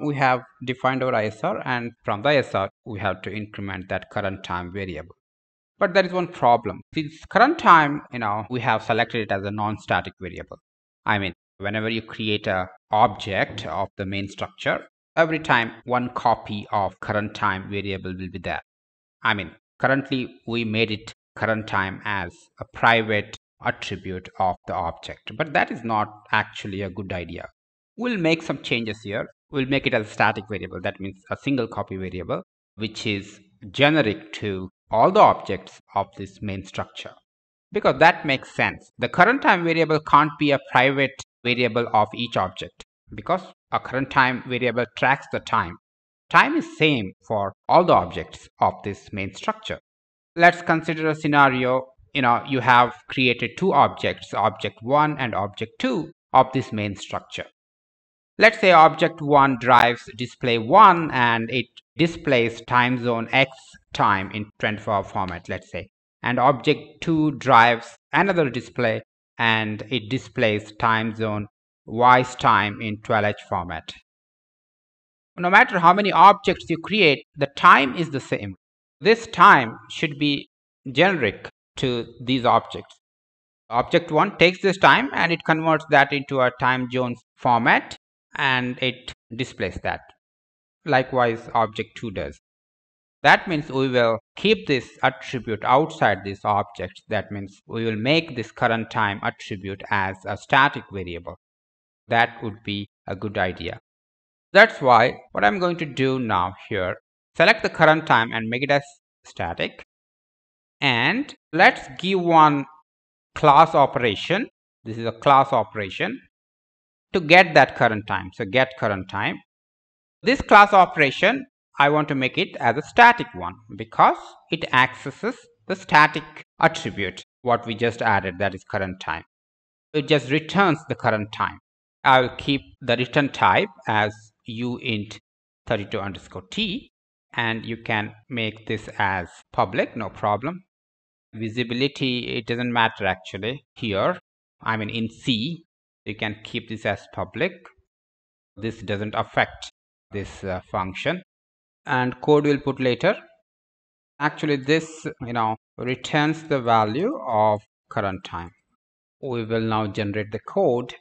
we have defined our ISR and from the ISR we have to increment that current time variable. But there is one problem. Since current time, you know, we have selected it as a non-static variable. I mean, whenever you create a object of the main structure, every time one copy of current time variable will be there. I mean, currently we made it current time as a private attribute of the object, but that is not actually a good idea. We'll make some changes here. We'll make it as a static variable. That means a single copy variable, which is generic to all the objects of this main structure. Because that makes sense. The current time variable can't be a private variable of each object because a current time variable tracks the time. Time is same for all the objects of this main structure. Let's consider a scenario, you know, you have created two objects, object 1 and object 2 of this main structure. Let's say object 1 drives display 1 and it displays time zone x time in 24 hour format, let's say. And object 2 drives another display and it displays time zone y's time in 12h format. No matter how many objects you create, the time is the same. This time should be generic to these objects. Object 1 takes this time and it converts that into a time zone format and it displays that. Likewise, object 2 does. That means we will keep this attribute outside this object. That means we will make this current time attribute as a static variable. That would be a good idea. That's why what I'm going to do now here, select the current time and make it as static. And let's give one class operation. This is a class operation to get that current time. So get current time. This class operation, I want to make it as a static one because it accesses the static attribute, what we just added, that is current time. It just returns the current time. I will keep the return type as uint 32 underscore t and you can make this as public, no problem. Visibility, it doesn't matter actually here. I mean in C, you can keep this as public. This doesn't affect this uh, function. And code will put later. Actually this you know returns the value of current time. We will now generate the code.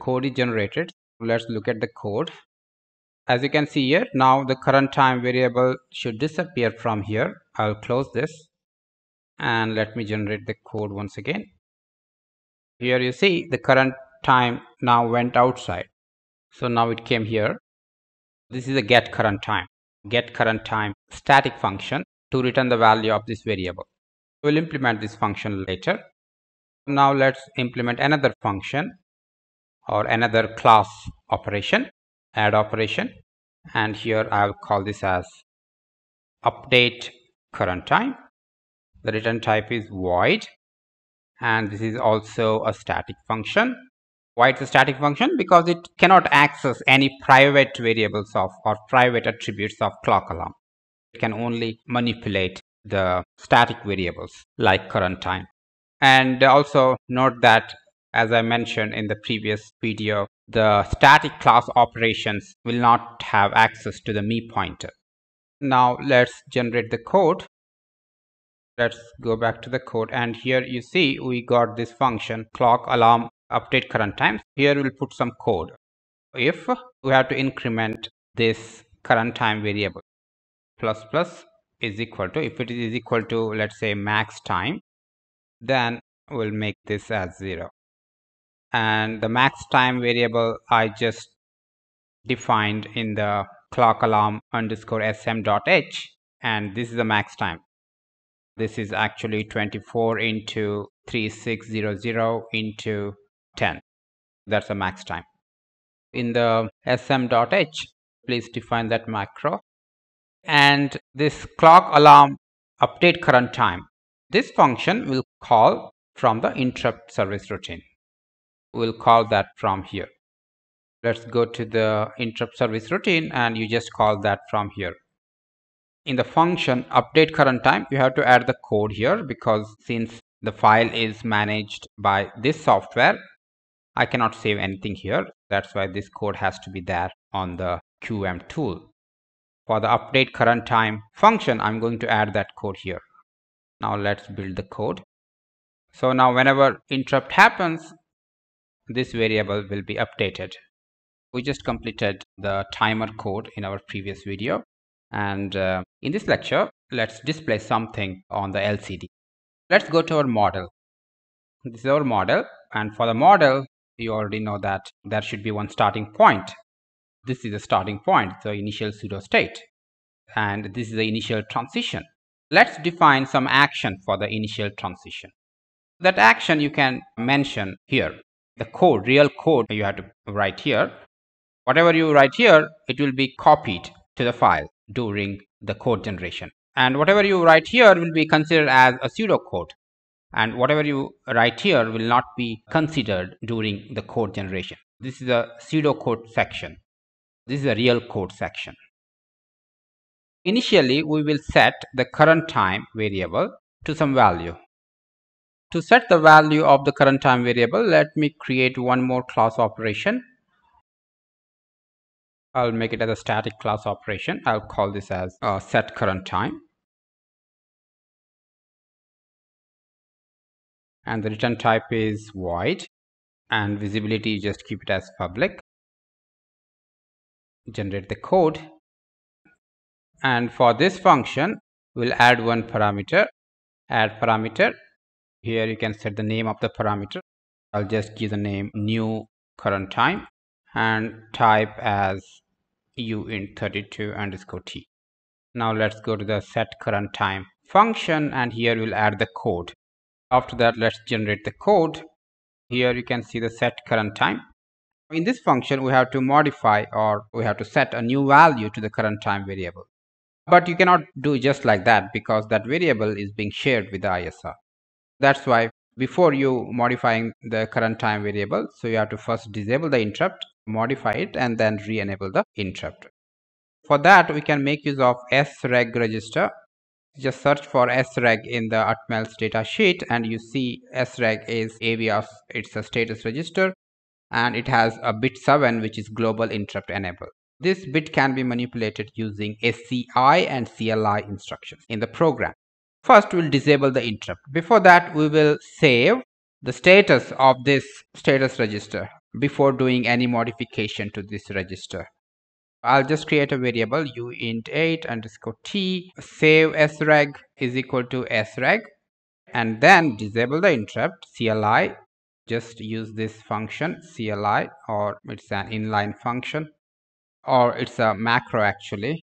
Code is generated. Let's look at the code. As you can see here now the current time variable should disappear from here. I'll close this. And let me generate the code once again. Here you see the current time now went outside. So now it came here. This is a get current time. Get current time static function to return the value of this variable. We'll implement this function later. Now let's implement another function or another class operation, add operation. And here I'll call this as update current time. The return type is void and this is also a static function why it's a static function? Because it cannot access any private variables of or private attributes of clock alarm. It can only manipulate the static variables like current time. And also note that as I mentioned in the previous video, the static class operations will not have access to the me pointer. Now let's generate the code. Let's go back to the code and here you see we got this function clock alarm update current time here we'll put some code. If we have to increment this current time variable plus plus is equal to if it is equal to let's say max time then we'll make this as zero. And the max time variable i just defined in the clock alarm underscore sm dot h and this is the max time. This is actually 24 into 3600 into 10 that's the max time. In the sm.h please define that macro. And this clock alarm update current time. This function will call from the interrupt service routine. We'll call that from here. Let's go to the interrupt service routine and you just call that from here. In the function update current time you have to add the code here because since the file is managed by this software I cannot save anything here. That's why this code has to be there on the QM tool. For the update current time function, I'm going to add that code here. Now let's build the code. So now whenever interrupt happens, this variable will be updated. We just completed the timer code in our previous video. And uh, in this lecture, let's display something on the LCD. Let's go to our model. This is our model. And for the model, you already know that there should be one starting point. This is the starting point, the initial pseudo state. And this is the initial transition. Let's define some action for the initial transition. That action you can mention here. The code, real code you have to write here. Whatever you write here, it will be copied to the file during the code generation. And whatever you write here will be considered as a pseudocode. And whatever you write here will not be considered during the code generation. This is a pseudo code section. This is a real code section. Initially, we will set the current time variable to some value. To set the value of the current time variable, let me create one more class operation. I'll make it as a static class operation. I'll call this as uh, set current time. And the return type is void and visibility just keep it as public. Generate the code. And for this function we'll add one parameter. Add parameter. Here you can set the name of the parameter. I'll just give the name new current time and type as uint32 underscore t. Now let's go to the set current time function and here we'll add the code after that let's generate the code here you can see the set current time in this function we have to modify or we have to set a new value to the current time variable but you cannot do just like that because that variable is being shared with the ISR. That's why before you modifying the current time variable, so you have to first disable the interrupt, modify it and then re-enable the interrupt. For that we can make use of sreg register. Just search for sreg in the Atmel's data sheet and you see sreg is AVIOS, it's a status register and it has a bit 7 which is global interrupt enable. This bit can be manipulated using SEI and CLI instructions in the program. First, we'll disable the interrupt. Before that, we will save the status of this status register before doing any modification to this register. I'll just create a variable uint8 underscore t save sreg is equal to sreg and then disable the interrupt CLI just use this function CLI or it's an inline function or it's a macro actually.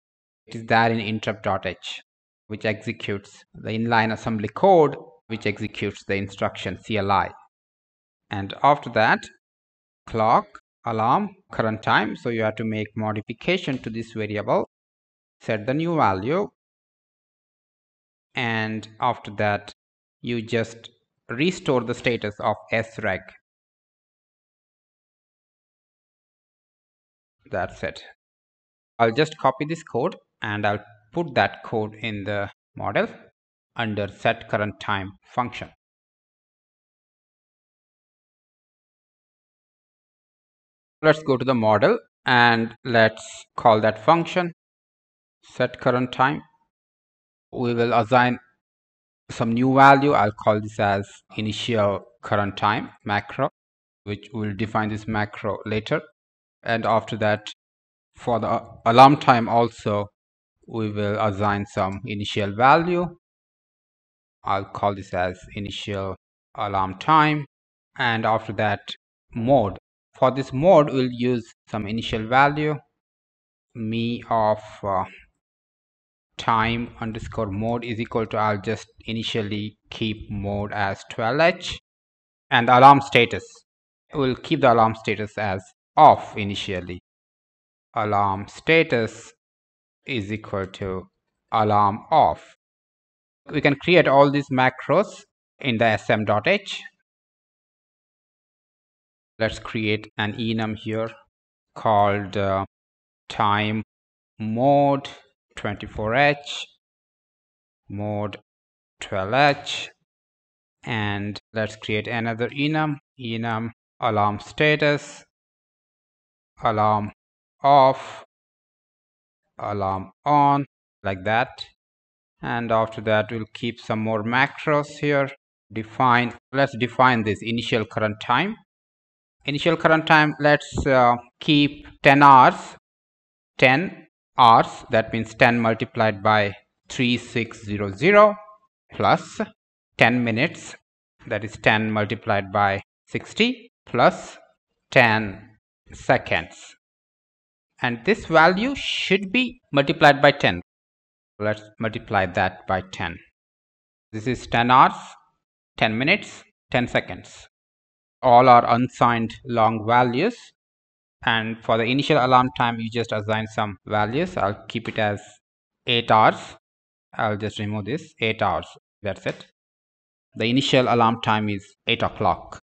It is there in interrupt.h which executes the inline assembly code which executes the instruction CLI. And after that clock alarm current time so you have to make modification to this variable set the new value and after that you just restore the status of sreg. That's it. I'll just copy this code and I'll put that code in the model under set current time function let's go to the model and let's call that function. Set current time. We will assign some new value. I'll call this as initial current time macro which will define this macro later. And after that for the alarm time also we will assign some initial value. I'll call this as initial alarm time. And after that mode for this mode we'll use some initial value me of uh, time underscore mode is equal to I'll just initially keep mode as 12h and the alarm status we'll keep the alarm status as off initially. Alarm status is equal to alarm off. We can create all these macros in the sm.h. Let's create an enum here called uh, time mode 24h mode 12h and let's create another enum enum alarm status alarm off alarm on like that. And after that we'll keep some more macros here. Define let's define this initial current time initial current time let's uh, keep 10 hours. 10 hours that means 10 multiplied by 3600 plus 10 minutes that is 10 multiplied by 60 plus 10 seconds. And this value should be multiplied by 10 let's multiply that by 10 this is 10 hours 10 minutes 10 seconds all are unsigned long values. And for the initial alarm time you just assign some values. I'll keep it as 8 hours. I'll just remove this. 8 hours. That's it. The initial alarm time is 8 o'clock.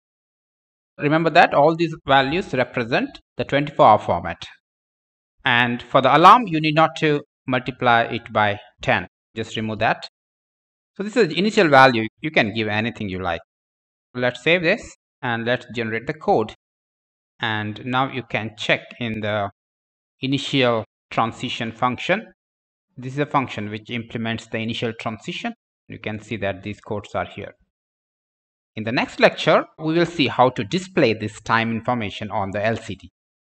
Remember that all these values represent the 24 hour format. And for the alarm you need not to multiply it by 10 just remove that. So this is the initial value. You can give anything you like. Let's save this and let's generate the code. And now you can check in the initial transition function. This is a function which implements the initial transition. You can see that these codes are here. In the next lecture we will see how to display this time information on the LCD